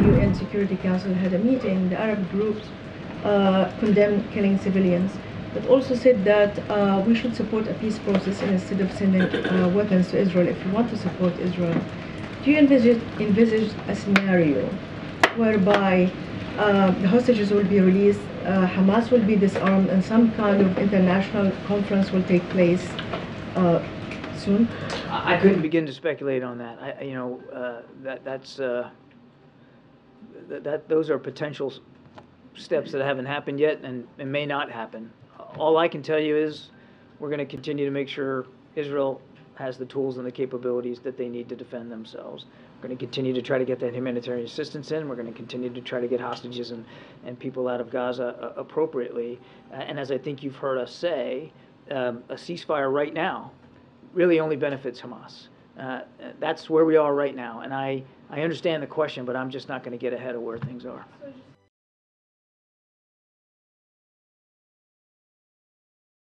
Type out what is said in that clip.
UN Security Council had a meeting, the Arab groups uh, condemned killing civilians, but also said that uh, we should support a peace process instead of sending uh, weapons to Israel if we want to support Israel. Do you envisage, envisage a scenario whereby uh, the hostages will be released, uh, Hamas will be disarmed, and some kind of international conference will take place uh, soon? I couldn't begin to speculate on that. I, you know, that, that's, that, that, those are potential steps that haven't happened yet and, and may not happen. All I can tell you is, we're gonna continue to make sure Israel has the tools and the capabilities that they need to defend themselves. We're gonna continue to try to get that humanitarian assistance in, we're gonna continue to try to get hostages and, and people out of Gaza uh, appropriately. Uh, And as I think you've heard us say, um, a ceasefire right now really only benefits Hamas. Uh, that's where we are right now, and I, I understand the question, but I'm just not going to get ahead of where things are.